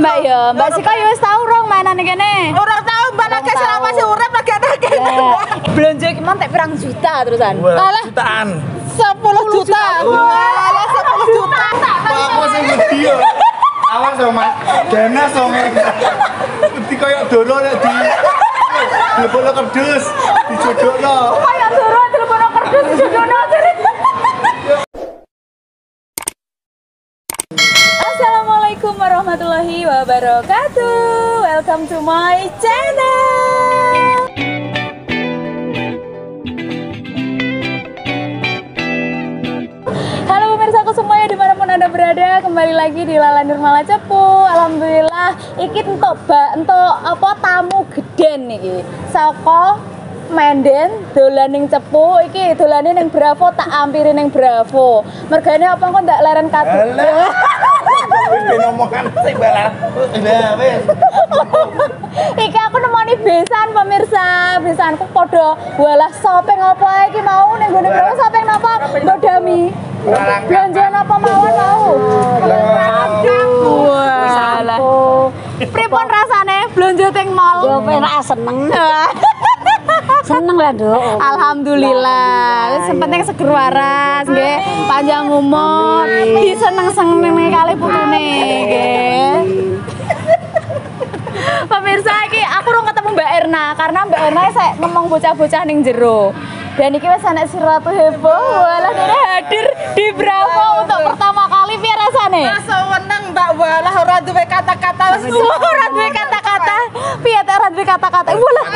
Mbak ya, Mbak Sika ya wis tau rong mainan iki kene. Ora tau mbak lagi selama masih urip lagi ada Belanja iki mantek pirang juta terusan. Alah. jutaan 10 juta. Alah 10 juta. apa sih gede ya awas sama mas dana sama gede kayak doro nek di Telepon kerdus, dijodohno. Kayak suruh telepon kerdus jodohno Assalamualaikum warahmatullahi wabarakatuh. Welcome to my channel. Halo pemirsa aku semuanya di mana pun anda berada kembali lagi di Lala Nurmala Cepu Alhamdulillah iki entuk ba entuk apa tamu geden nih Saka Menden dolan ning Cepu iki dolane ning Bravo tak ampiri ning Bravo mergane apa kok ndak leren Alah. Wis ben omongan sing balas. Lah wis. Iki aku nemoni besan pemirsa, besanku podo walah sopeng apa iki mau ning gone Bravo sopeng napa? Bodami. Belanjaan apa mawon mau? Walah. Pripun rasane belanja teng mall? Yo penak seneng. seneng lah, Dok. Alhamdulillah, wis penting seger waras nggih, panjang umur, diseneng-seneng kali putune nggih. Pemirsa iki aku urung ketemu Mbak Erna karena Mbak Erna saya ngomong bocah-bocah ning jero. Dan iki wis ana siratu heboh, walah hadir di Bravo untuk pertama kali piye rasane? Masa weneng mbak walah ora duwe kata-kata wis Ora duwe kata-kata. Piye ta ora duwe kata-kata? Walah,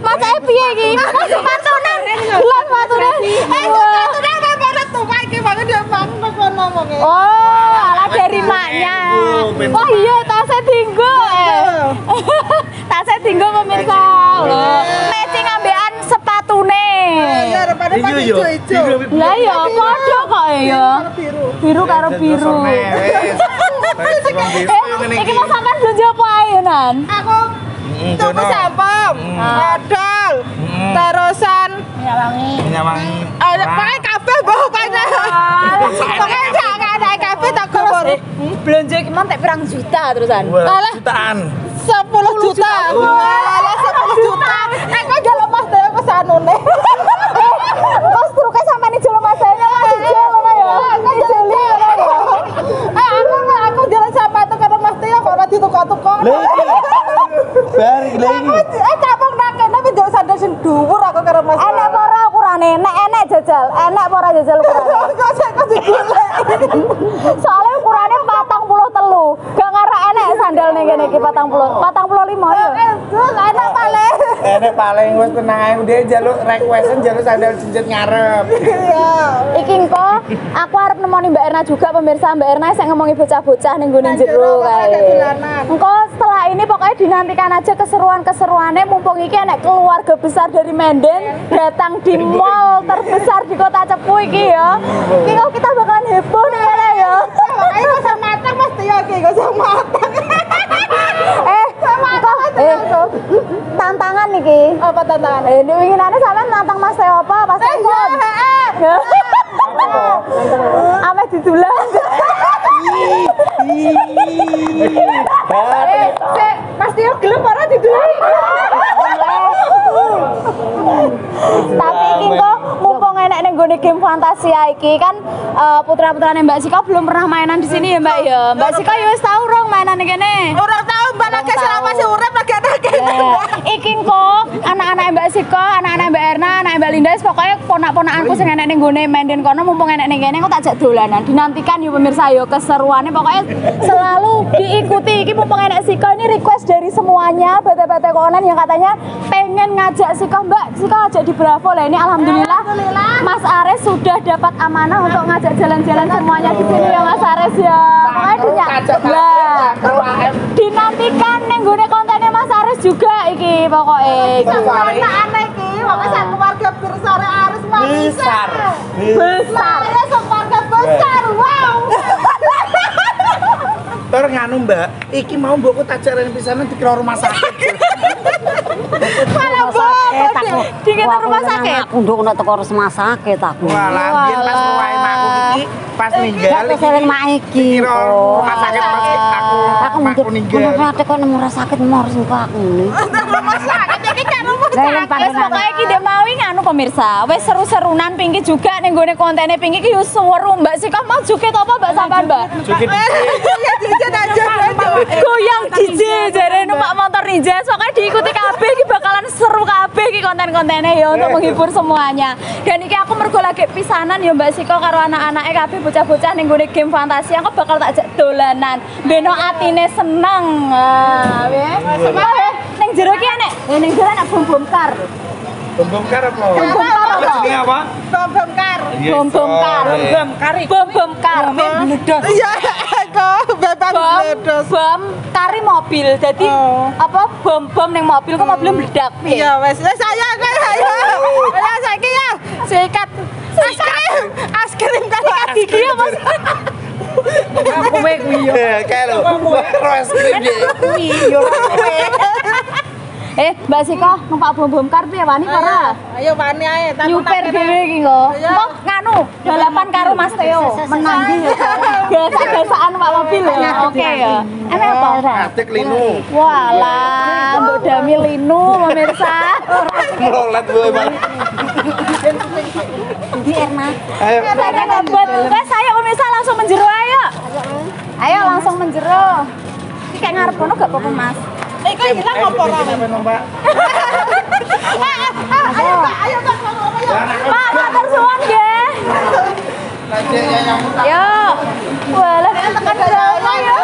macake piye iki mau? Macake piye iki? Sepatune. Gelas sepatune. Eh, sepatune apa barat tuh Pak iki banget dia bangun kok ngomongnya. Oh, ala dari maknya. Oh iya, tasnya tinggo. Eh. tasnya tinggo pemirsa. Loh, Matching ambekan sepatune. Ya Iya yo. ijo-ijo. Lah ya padha kok ya. Biru. Karo biru. Eh, iki mau sampean belanja apa ae, Nan? Aku tuku sampom, odol, terusan Minyak wangi. ada pakai kabeh mbah pakai. Pakai jangan ada kabeh tak kubur. Belanja iki mantek pirang juta terusan. Alah. jutaan 10 juta. Alah 10 juta. Eh kok jalan Mas Dewa kesanune. Kos truke sampean iki Mas saya lagi jalan ya. Ya. Eh aku aku jalan sama itu karena Mas Dewa kok ora ditukok-tukok. Bari lah iki. Eh capung nak kene tapi jauh sandal sing dhuwur aku karo Mas. Enek apa ora ukurane? Nek enek jajal, enek apa ora jajal ukurane? Kok saya kok digolek. Soalnya gini iki patang puluh, patang puluh lima ya. Eh, enak paling. Enek paling wis tenang ae dia jaluk requestan jaluk sandal cincin ngarep. Iya. Iki engko aku arep nemoni Mbak Erna juga pemirsa Mbak Erna saya ngomongi bocah-bocah ning gone jero kae. Engko setelah ini pokoknya dinantikan aja keseruan-keseruannya mumpung iki enek keluarga besar dari Menden datang di mall terbesar di kota Cepu iki ya. Iki kok kita bakalan heboh nih ya. Makanya kok sama matang Mas Tio iki kok sama matang. Eh, engko eh tantangan iki. Apa tantangan? Eh, ini winginane sampean nantang Mas Teo apa? Pas Eh, iya, telepon. heeh. Ame didulang. Eh, Mas Tio gelem ora didulur. Tapi iki kok mumpung enek ning gone game Fantasia iki kan eh, putra-putrane Mbak Sika belum pernah mainan di sini ya Mbak ya. Mbak Sika ya wis tau rong mainan iki kene. Ora tau Mbak lagi selama masih urip lagi ada Eh, Iki kok anak-anak Mbak Sika, anak-anak Mbak Erna, anak Mbak Linda pokoknya ponak-ponakanku sing enek ning gone Menden kono mumpung enek ning kene kok tak jak dolanan. Dinantikan yo pemirsa yo keseruannya pokoknya selalu diikuti. Iki mumpung enek Sika ini request dari semuanya bata-bata konan yang katanya pengen ngajak Sika Mbak Sika ajak di Bravo lah ini alhamdulillah, Mas Ares sudah dapat amanah untuk ngajak jalan-jalan semuanya di sini ya Mas Ares ya. Pokoknya dinantikan ning gone kontennya Mas Ares juga iki pokoknya. Anak anak iki, makanya sak keluarga besar harus Besar. Besar. Saya sekeluarga besar, wow. Tor nganu Mbak, iki mau mbokku tak jarane pisanan dikira rumah sakit. Aku. Aku rumah sakit? Aku nduk nek teko rumah sakit aku. Walah, biyen pas Walah. ruwahe aku iki pas ninggal Gak sering mak iki. rumah sakit pas aku. mamaku ninggal. Kenapa ate kok nemu rasa sakit mau harus ngupak ngene. Rumah sakit iki rumah Lah Wes pokoknya iki dek mawi nganu pemirsa. Wes seru-serunan Pinky juga ning gone kontene Pinky iki yo seru Mbak Sika mau joget apa Mbak sampean Mbak? Joget Iya jajan aja. Goyang DJ jare numpak motor ninja. Pokoknya diikuti kabeh iki bakalan seru kabeh iki konten-kontennya ya untuk menghibur semuanya. Dan iki aku mergo lagi pisanan ya Mbak Siko karo anak-anaknya kabeh bocah-bocah ning gone game fantasi aku bakal tak dolanan. Beno atine seneng. Ah. Ning jero ki enek, eh, ning jero enek bom-bom kar. Bom kar apa? Bom bom kar apa? Jenenge apa? Bom bom kar. Bom bom kar. Bom kari. Bom bom kar. Iya, kok bebas Bom meledos. bom kari mobil. Jadi Oh. apa bom bom ning mobil kok mobilnya meledak. piye? Iya wes, wes saya kan saya. Ya saiki ya. Sikat. Sikat. Es krim kan Gigi ya mas. Aku wek yo. Eh, kayak lo. Ros krim dia. Eh, Mbak Siko, numpak bom bom kar piye wani ora? Ayo wani ae. takut Nyuper dhewe iki kok. Iya. Kok nganu balapan karo Mas Teo. Menang iki ya. Biasa-biasaan numpak mobil ya. Oke ya. Enak apa ora? Atik linu. Walah, Mbok Dami Linu pemirsa. Merolet gue emang. Di Erna. Ayo. Saya ngebet. Wes ayo pemirsa langsung menjero ayo. Ayo langsung menjero. Iki kayak ngarep gak apa-apa Mas. Eh kok hilang ngopo ora? Sampai numpak. Ayo Pak, ayo Pak. ayo. Pak, matur suwun nggih. Yo. Walah, tekan berapa ya?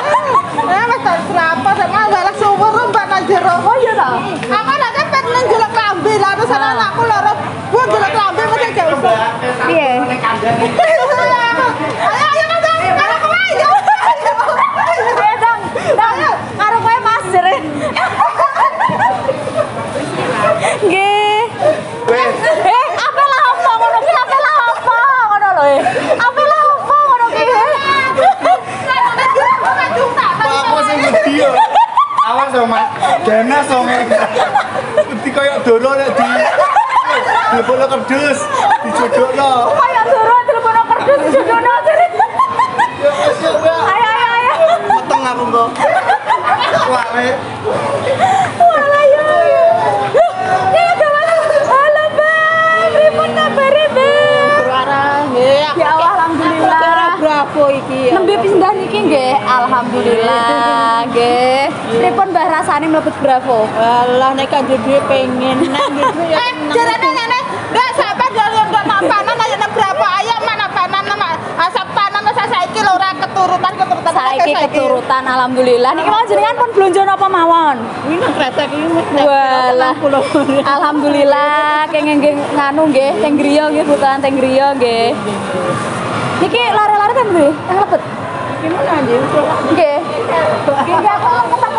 Eh wes tak berapa sama walah suwur mbak nang jero. Oh iya ta? Aku lagi kan pengen njelek lambe lah terus ana anakku loro. Gua njelek lambe mesti gak usah. Piye? Ayo kowe ayo. Ayo dong. Dong. Karo kowe Mas jere. Nggih. Eh, apa lah apa ngono ki? Apa lah apa ngono lho. eh. Apa lah apa ngono ki? Pak aku sing wedi yo. Awas sama Dana songe. Wedi koyo doro nek di Dilebokno kerdus, dijodokno. Kayak turun telepon kerdus jere. Ya ya. Ayo ayo ayo. Meteng aku mbok. Wah, Alhamdulillah nggih. Pripun Mbah rasane mlebet Bravo? Alah nek kan jadi pengen nang gitu ya. Eh, jarane ngene. Enggak sabar dari enggak mapanan ayo nang berapa ayo mana panan nama asap panan masa saiki lho ora keturutan keturutan Saiki keturutan alhamdulillah. Niki mau jenengan pun blonjo napa mawon? Ini nang kretek iki mesti Walah. Alhamdulillah kenging nganu nggih teng griya nggih butuhan teng griya nggih. Niki lare-lare ten nggih, teng lebet. Gimana, Jin? Oke. Oke, aku mau